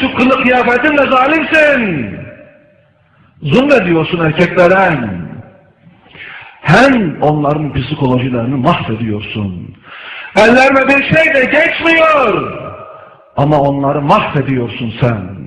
şu kılık kıyafetinle zalimsin. Zulmediyorsun erkeklere. Hem onların psikolojilerini mahvediyorsun. Ellerine bir şey de geçmiyor. Ama onları mahvediyorsun sen.